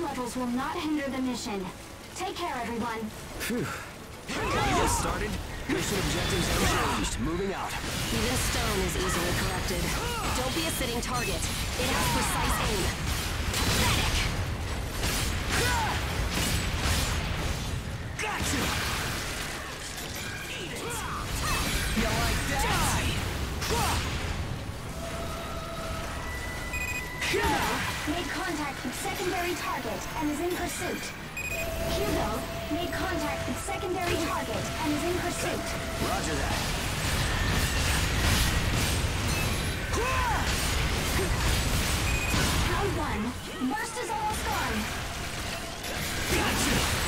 levels will not hinder the mission. Take care, everyone. Phew. Mission started. Mission objectives unchanged. Moving out. Even stone is easily corrupted. Don't be a sitting target. It has precise aim. secondary target and is in pursuit. Hugo made contact with secondary target and is in pursuit. Roger that. Round one. Burst is almost gone. Gotcha!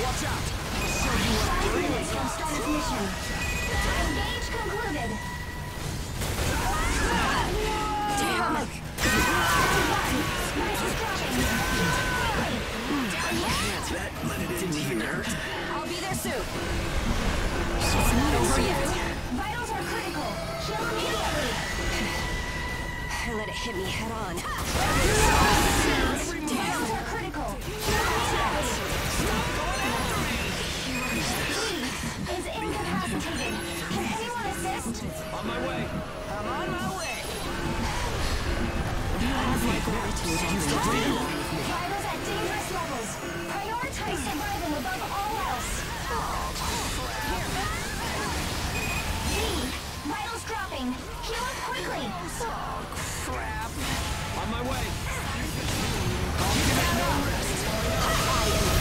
Watch out! I'll show you what Five minutes from start of mission. Engage concluded. Let it be there soon. Hit me head on. Vitals are critical. Kill immediately. Is this? Is incapacitated. Can anyone assist? On my way. I'm on my way. Vitals at dangerous levels. Prioritize survival above all else. Oh, Here. V, vitals dropping. Heal up quickly. Oh, Crap. On my way. Combat objectives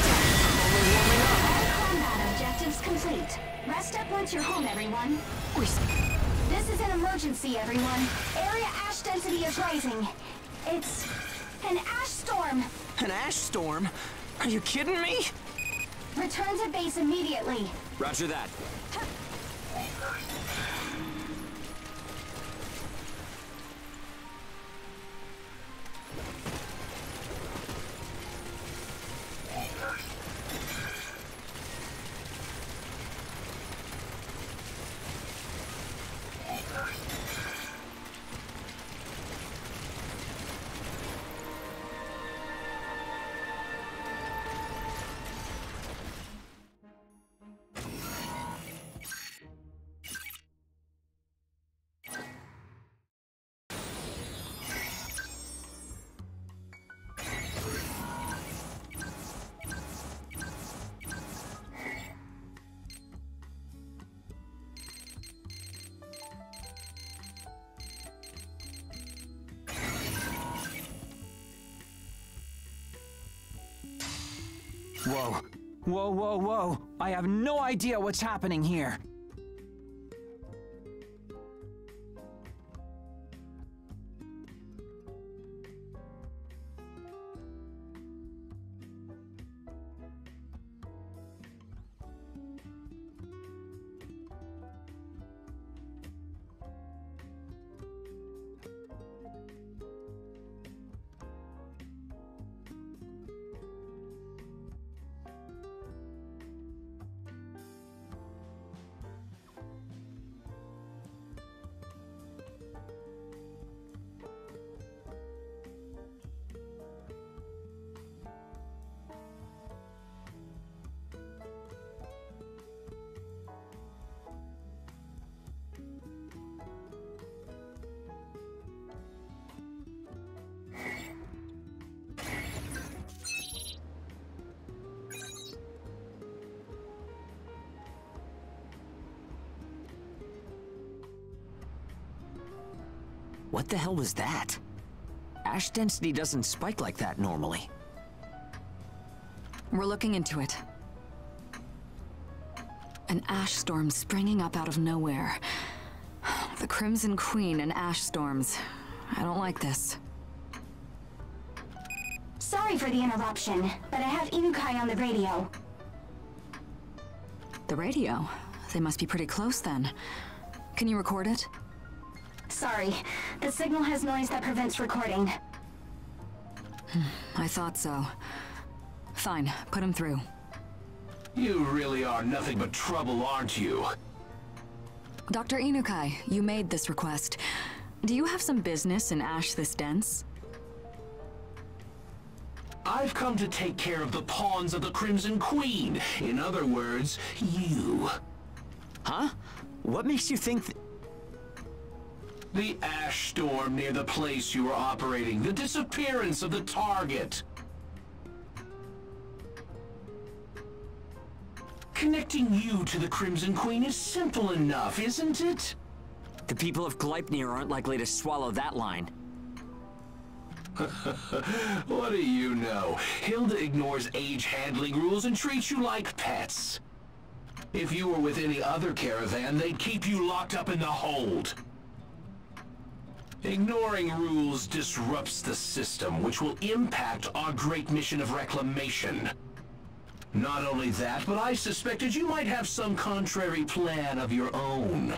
complete. Rest up once you're home, everyone. This is an emergency, everyone. Area ash density is rising. It's an ash storm. An ash storm? Are you kidding me? Return to base immediately. Roger that. Whoa. Whoa, whoa. I have no idea what's happening here. What the hell was that? Ash density doesn't spike like that normally. We're looking into it. An ash storm springing up out of nowhere. The Crimson Queen and ash storms. I don't like this. Sorry for the interruption, but I have Inukai on the radio. The radio? They must be pretty close then. Can you record it? Sorry, the signal has noise that prevents recording. Hmm, I thought so. Fine, put him through. You really are nothing but trouble, aren't you? Dr. Inukai, you made this request. Do you have some business in ash this dense? I've come to take care of the pawns of the Crimson Queen. In other words, you. Huh? What makes you think th- The ash storm near the place you are operating. The disappearance of the target. Connecting you to the Crimson Queen is simple enough, isn't it? the people of Gleipnir aren't likely to swallow that line? What do you know? Hilda ignores AGE handling rules and treats you like pets. If you were with any other caravan, they'd keep you locked up in the hold. Ignoring rules disrupts the system, which will impact our great mission of reclamation. Not only that, but I suspected you might have some contrary plan of your own.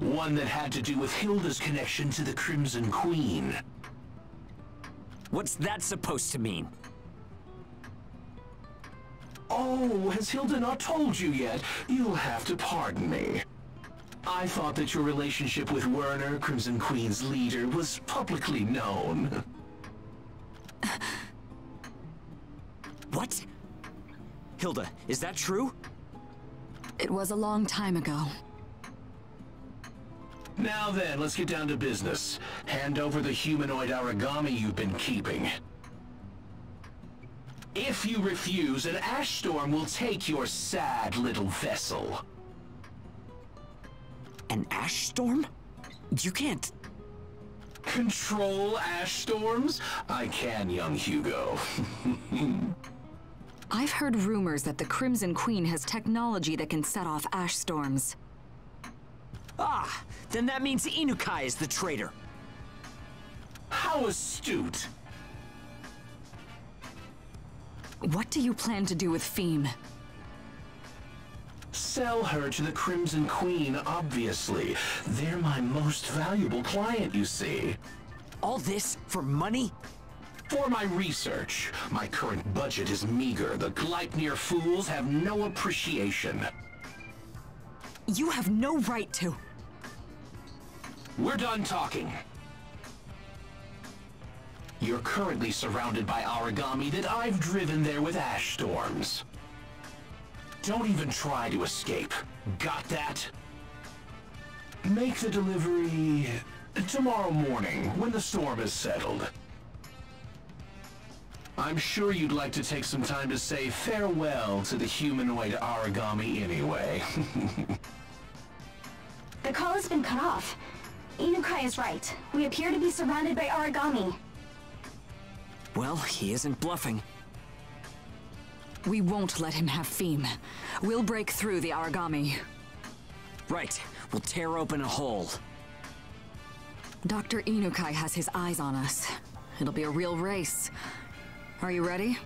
One that had to do with Hilda's connection to the Crimson Queen. What's that supposed to mean? Oh, has Hilda not told you yet? You'll have to pardon me. I thought that your relationship with Werner, Crimson Queen's leader, was publicly known. What? Hilda, is that true? It was a long time ago. Now then, let's get down to business. Hand over the humanoid Aragami you've been keeping. If you refuse, an ash storm will take your sad little vessel. An ash storm? You can't. Control ash storms? I can, young Hugo. I've heard rumors that the Crimson Queen has technology that can set off ash storms. Ah, then that means Inukai is the traitor. How astute. What do you plan to do with Phim? Sell her to the Crimson Queen, obviously. They're my most valuable client, you see. All this for money? For my research, my current budget is meager. The Gleipnir fools have no appreciation. You have no right to. We're done talking. You're currently surrounded by Aragami that I've driven there with ash storms. Don't even try to escape. Got that? Make the delivery tomorrow morning when the storm is settled. I'm sure you'd like to take some time to say farewell to the humanoid Aragami anyway. The call has been cut off. Inukai is right. We appear to be surrounded by Aragami. Well, he isn't bluffing. We won't let him have Phim. We'll break through the Aragami. Right, we'll tear open a hole. Dr. Inukai has his eyes on us. It'll be a real race. Are you ready?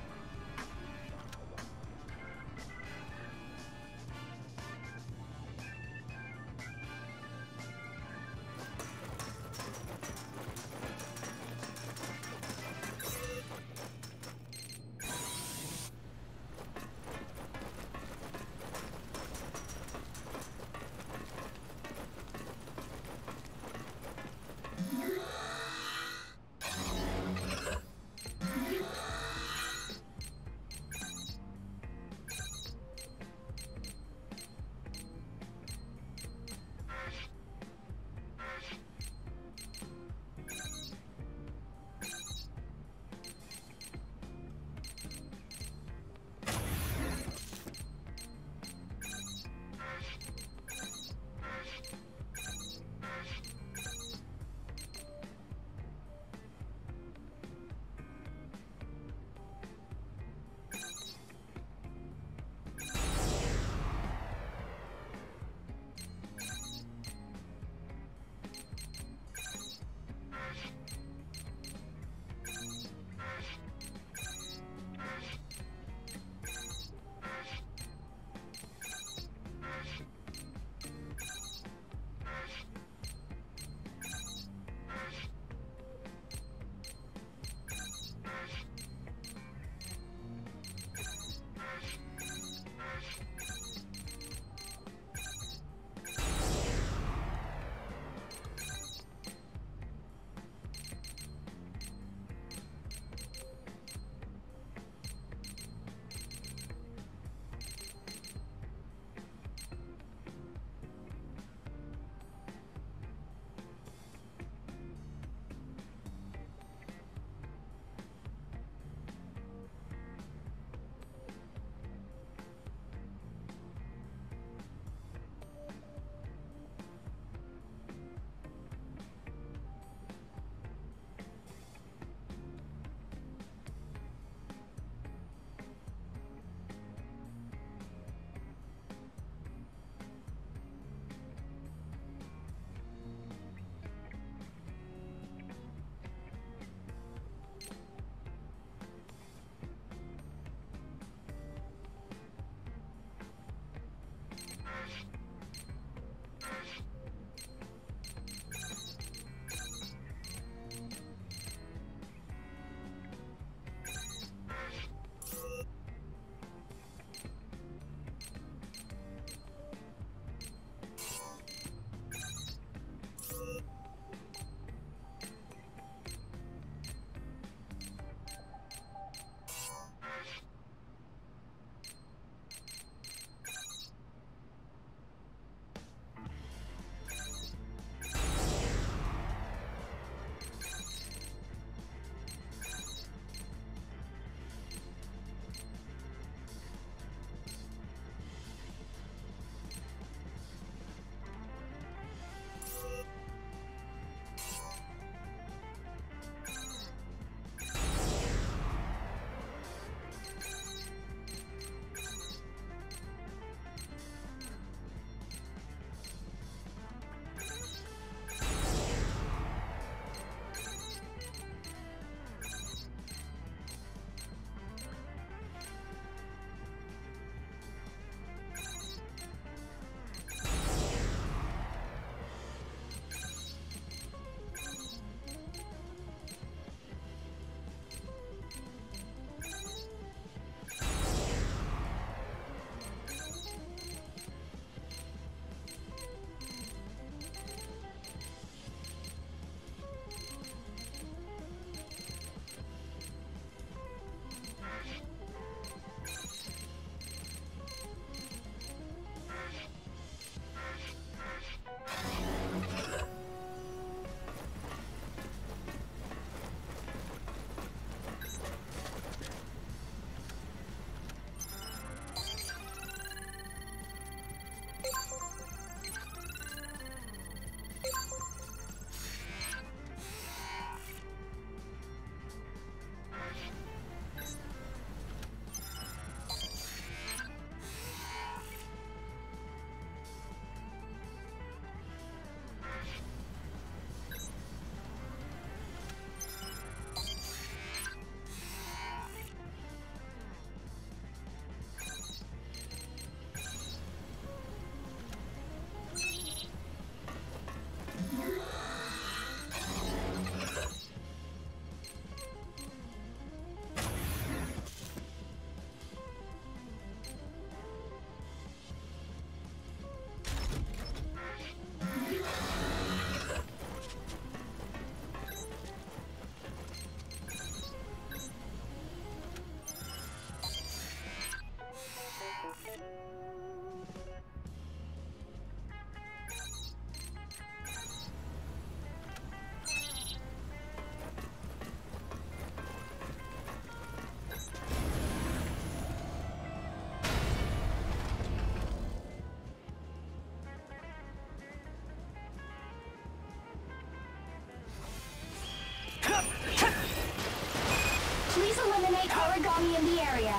Area.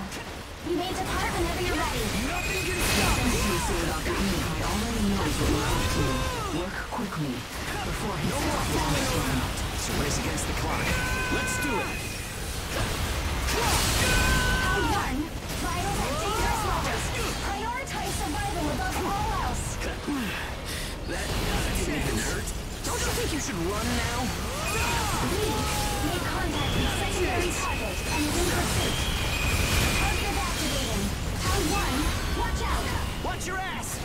You may depart whenever you're ready. Nothing can stop me! Dr. Inukai already knows what we're up to. Work quickly before he No more fooling around. It's a race against the clock. Let's do it. Round one. Vitals at dangerous levels. Prioritize survival above all else. That didn't even hurt. Don't you think you should run now? Lee, make contact with secondary target and is pursuit. Watch out. Watch your ass!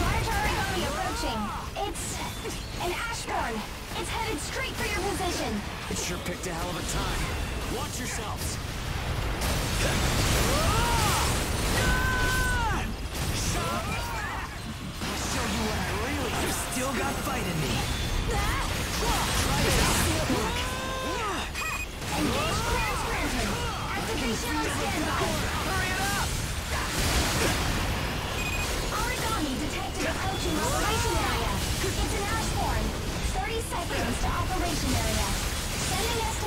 Large Aragami approaching. It's an Ashborn. It's headed straight for your position. It sure picked a hell of a time. Watch yourselves. I'll show you what I really You still got fight in me. Engage clearance granted. Activation on standby. Hurry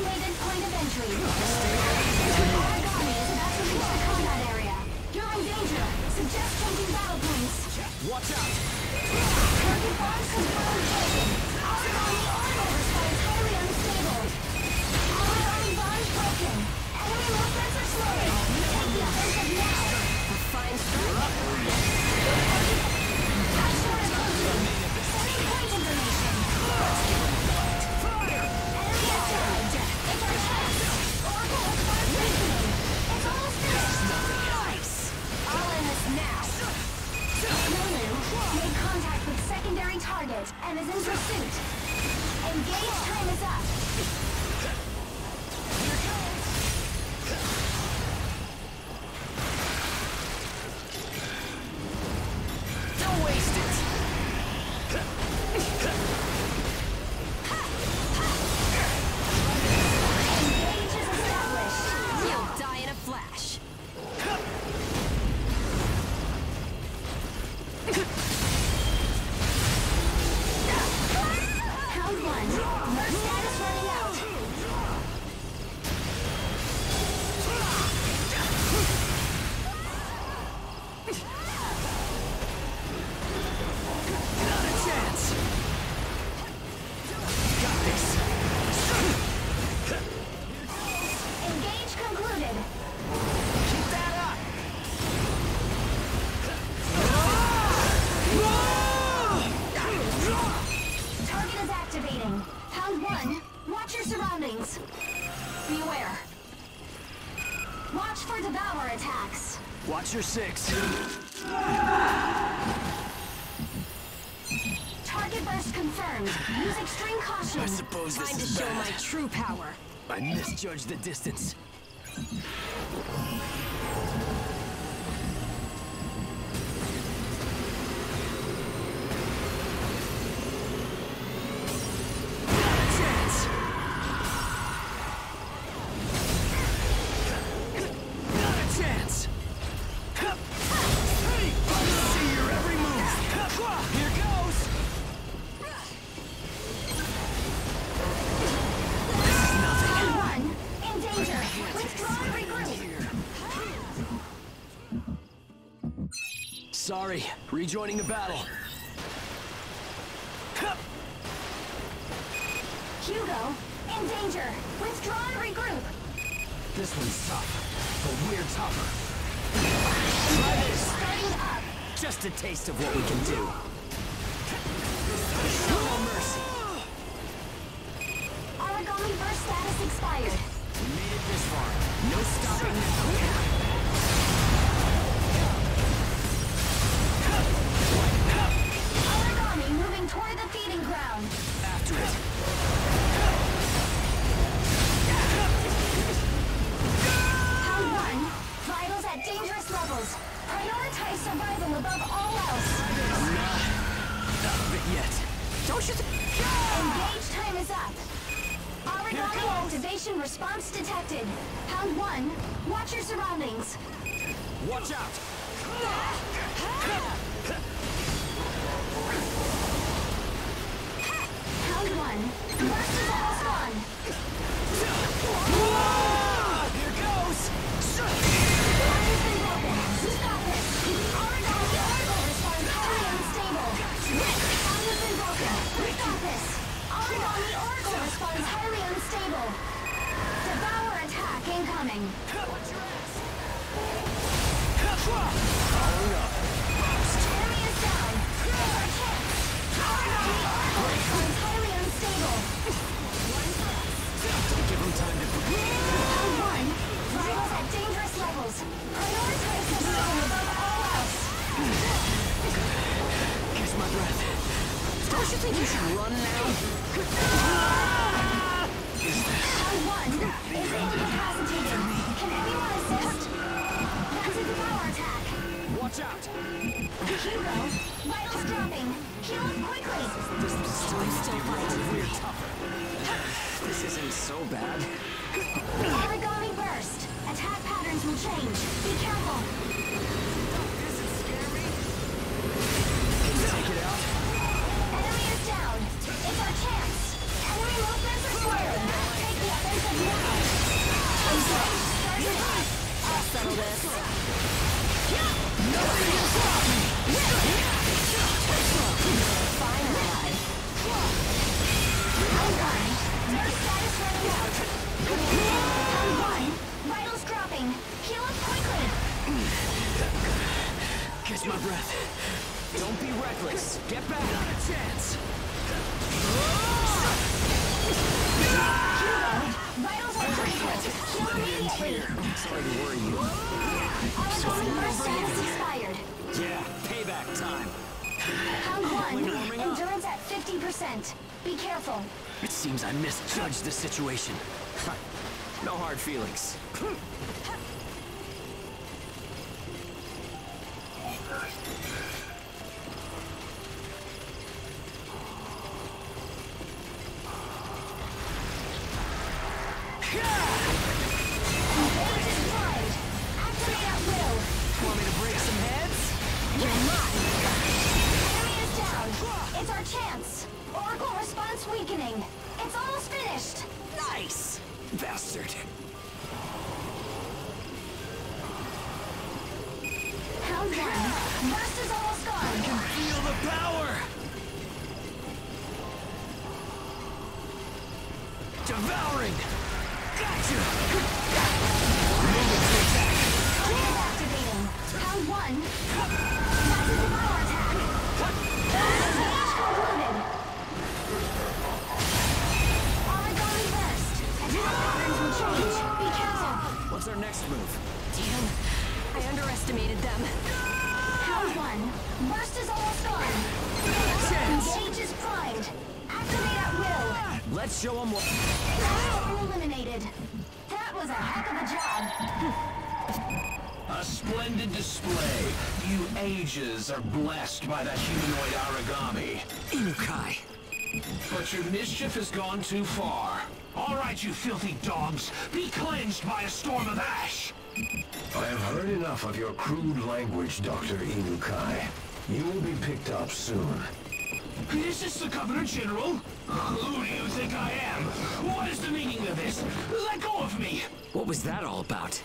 Sending estimated point of entry. Aragami is about to reach the combat area. You're in danger. Suggest changing battle points. Watch out! Target bonds confirmed broken. Aragami orbital response highly unstable. Aragami bonds broken. Enemy movements are slowing. Take the offensive now. A fine start. Devour attacks. Watch your six. Target burst confirmed. Use extreme caution. I suppose Time to this is show bad. my true power. I misjudged the distance. Sorry, rejoining the battle. Hugo, in danger. Withdraw and regroup. This one's tough, but we're tougher. Starting up. Just a taste of what we can do. my breath. Don't be reckless. Get back. Not a chance. Sorry to worry you. Expired. Yeah, payback time. One. Endurance at 50%. Be careful. It seems I misjudged the situation. no hard feelings. are blessed by that humanoid Aragami. Inukai. But your mischief has gone too far. All right, you filthy dogs, be cleansed by a storm of ash! I have heard enough of your crude language, Dr. Inukai. You will be picked up soon. Is this the Governor General? Who do you think I am? What is the meaning of this? Let go of me! What was that all about?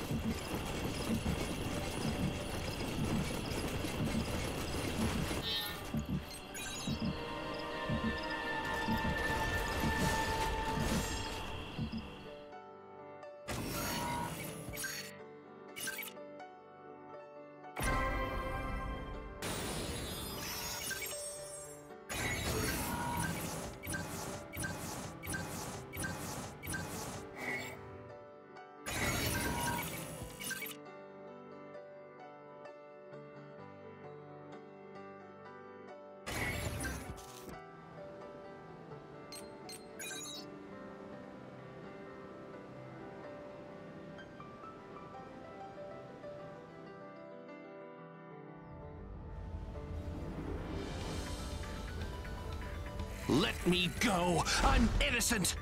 Let me go. I'm innocent.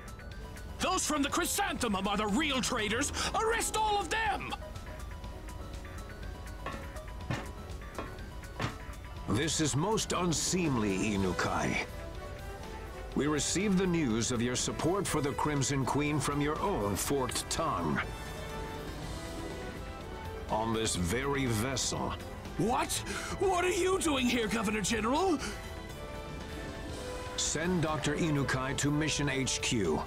Those from the Chrysanthemum are the real traitors. Arrest all of them! This is most unseemly, Inukai. We received the news of your support for the Crimson Queen from your own forked tongue. On this very vessel, What? What are you doing here, Governor General? Send Dr. Inukai to Mission HQ.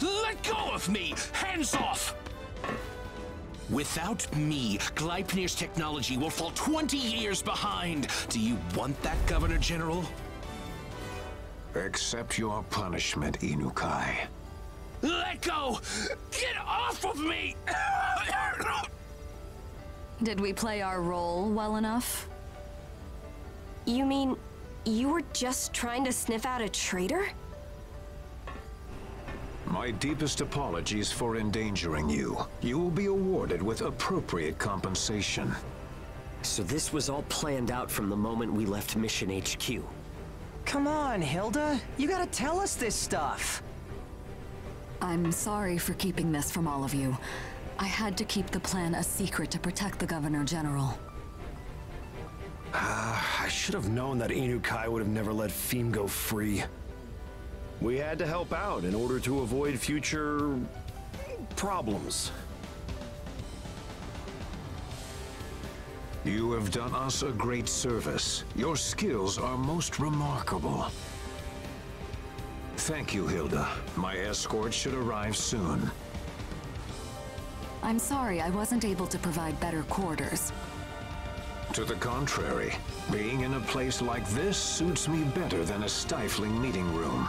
Let go of me! Hands off! Without me, Gleipnir's technology will fall 20 years behind. Do you want that, Governor General? Accept your punishment, Inukai. Let go! Get off of me! Did we play our role well enough? You mean you were just trying to sniff out a traitor? My deepest apologies for endangering you. You will be awarded with appropriate compensation. So this was all planned out from the moment we left Mission HQ. Come on, Hilda. You gotta tell us this stuff. I'm sorry for keeping this from all of you. I had to keep the plan a secret to protect the Governor General. Ah, I should have known that Inukai would have never let Phim go free. We had to help out in order to avoid future... problems. You have done us a great service. Your skills are most remarkable. Thank you, Hilda. My escort should arrive soon. I'm sorry I wasn't able to provide better quarters. To the contrary, being in a place like this suits me better than a stifling meeting room.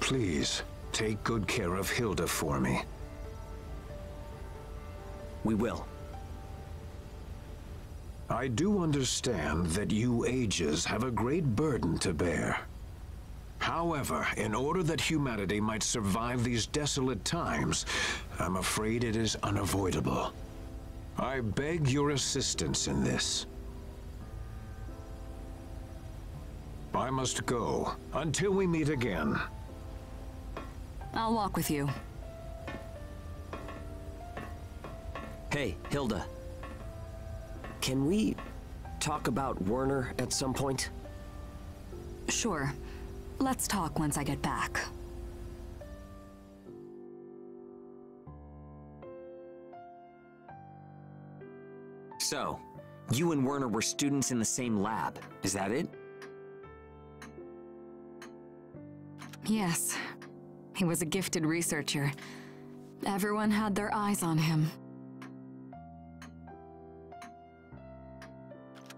Please, take good care of Hilda for me. We will. I do understand that you AGEs have a great burden to bear. However, in order that humanity might survive these desolate times, I'm afraid it is unavoidable. I beg your assistance in this. I must go until we meet again. I'll walk with you. Hey, Hilda. Can we talk about Werner at some point? Sure. Let's talk once I get back. So, you and Werner were students in the same lab, is that it? Yes. He was a gifted researcher. Everyone had their eyes on him.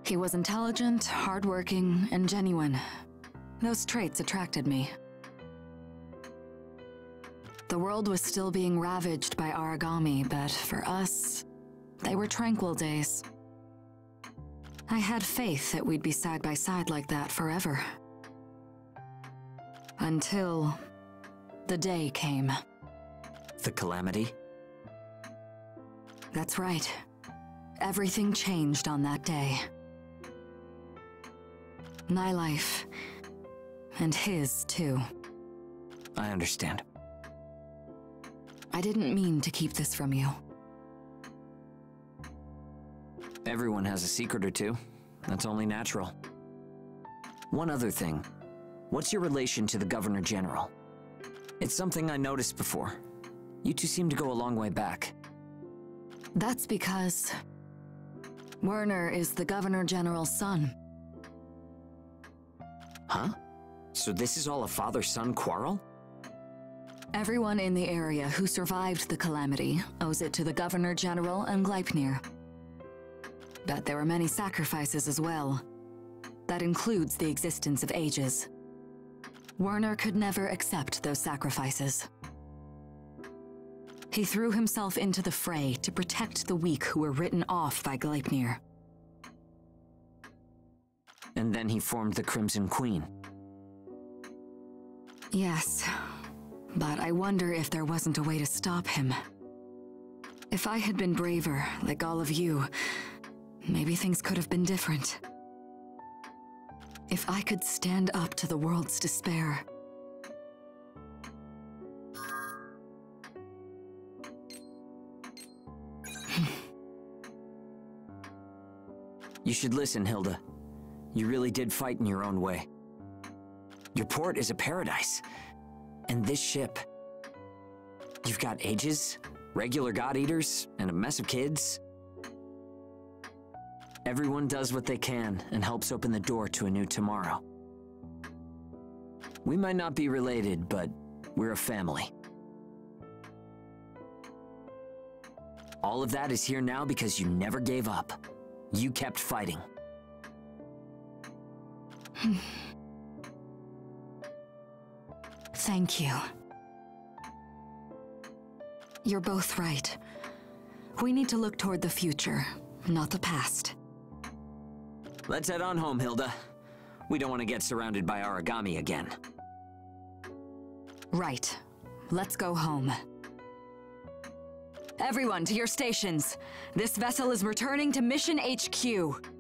He was intelligent, hardworking, and genuine. Those traits attracted me. The world was still being ravaged by Aragami, but for us, they were tranquil days. I had faith that we'd be side by side like that forever. Until the day came. The Calamity? That's right. Everything changed on that day. My life. And his, too. I understand. I didn't mean to keep this from you. Everyone has a secret or two. That's only natural. One other thing. What's your relation to the Governor General? It's something I noticed before. You two seem to go a long way back. That's because. Werner is the Governor General's son. Huh? So this is all a father-son quarrel? Everyone in the area who survived the calamity owes it to the Governor General and Gleipnir. But there were many sacrifices as well. That includes the existence of AGEs. Werner could never accept those sacrifices. He threw himself into the fray to protect the weak who were written off by Gleipnir. And then he formed the Crimson Queen. Yes, but I wonder if there wasn't a way to stop him. If I had been braver, like all of you, maybe things could have been different. If I could stand up to the world's despair. You should listen, Hilda. You really did fight in your own way. Your port is a paradise. And this ship. You've got AGEs, regular god eaters, and a mess of kids. Everyone does what they can and helps open the door to a new tomorrow. We might not be related, but we're a family. All of that is here now because you never gave up. You kept fighting. Thank you. You're both right. We need to look toward the future, not the past. Let's head on home, Hilda. We don't want to get surrounded by Aragami again. Right. Let's go home. Everyone, to your stations. This vessel is returning to Mission HQ.